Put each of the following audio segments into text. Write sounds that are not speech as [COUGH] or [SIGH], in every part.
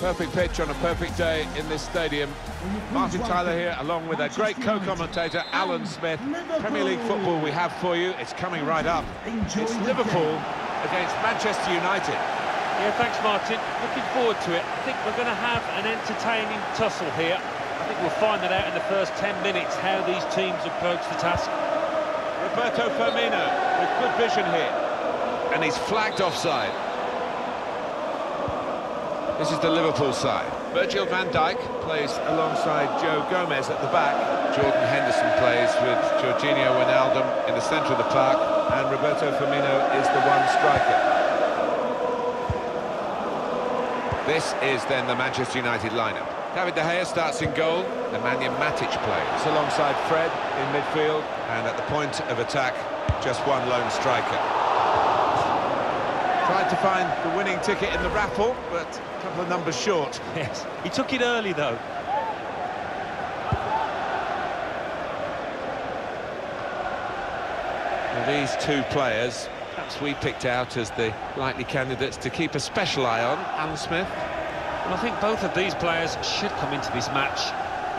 Perfect pitch on a perfect day in this stadium. Martin Tyler here, along with our great co-commentator, Alan Smith. Premier League football we have for you. It's coming right up. It's Liverpool against Manchester United. Yeah, thanks, Martin. Looking forward to it. I think we're going to have an entertaining tussle here. I think we'll find that out in the first 10 minutes, how these teams approach the task. Roberto Firmino with good vision here. And he's flagged offside. This is the Liverpool side. Virgil van Dijk plays alongside Joe Gomez at the back. Jordan Henderson plays with Georginio Wijnaldum in the centre of the park. And Roberto Firmino is the one striker. This is then the Manchester United lineup. David De Gea starts in goal. Nemanja Matic plays alongside Fred in midfield. And at the point of attack, just one lone striker. Tried to find the winning ticket in the raffle, but a couple of numbers short. [LAUGHS] Yes, he took it early, though. Well, these two players, perhaps we picked out as the likely candidates to keep a special eye on. Alan Smith. Well, I think both of these players should come into this match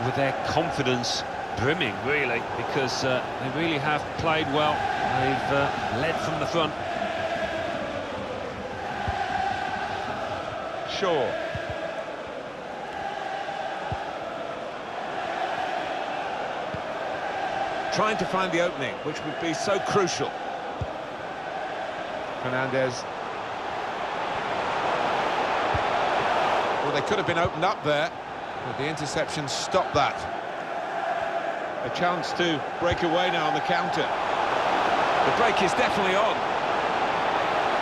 with their confidence brimming, really, because uh, they really have played well. They've uh, led from the front. Shaw. Trying to find the opening, which would be so crucial. Fernandes. Well, they could have been opened up there, but the interception stopped that. A chance to break away now on the counter. The break is definitely on.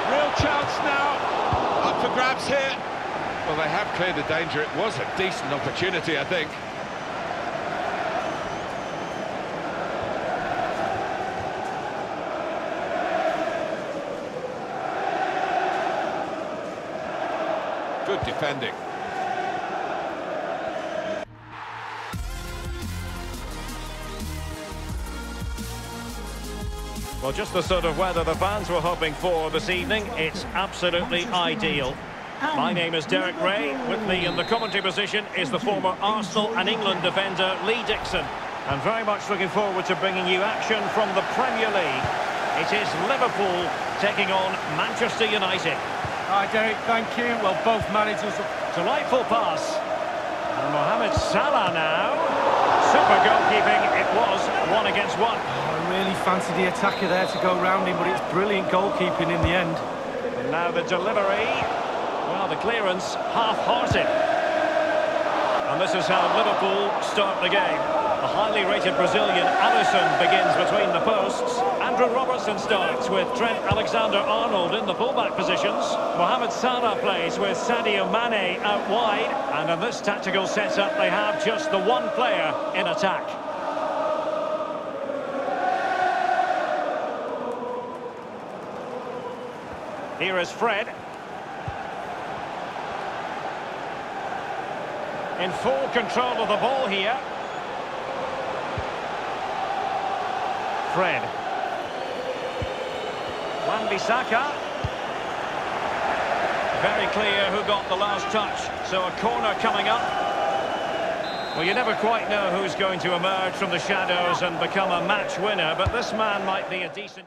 Real chance now. Up for grabs here. Well, they have cleared the danger. It was a decent opportunity, I think. Good defending. Well, just the sort of weather the fans were hoping for this evening. It's absolutely ideal. My name is Derek Ray. With me in the commentary position is the former Arsenal and England defender Lee Dixon. I'm very much looking forward to bringing you action from the Premier League. It is Liverpool taking on Manchester United. Hi, Derek. Thank you. Well, both managers... Delightful pass. And Mohamed Salah now. Super goalkeeping. It was one against one. Oh, I really fancied the attacker there to go round him, but it's brilliant goalkeeping in the end. And now the delivery. Well, the clearance half-hearted. And this is how Liverpool start the game. The highly rated Brazilian Alisson begins between the posts. Andrew Robertson starts with Trent Alexander-Arnold in the fullback positions. Mohamed Salah plays with Sadio Mane out wide. And in this tactical setup, they have just the one player in attack. Here is Fred. In full control of the ball here. Fred. Wan-Bissaka. Very clear who got the last touch. So a corner coming up. Well, you never quite know who's going to emerge from the shadows and become a match winner, but this man might be a decent...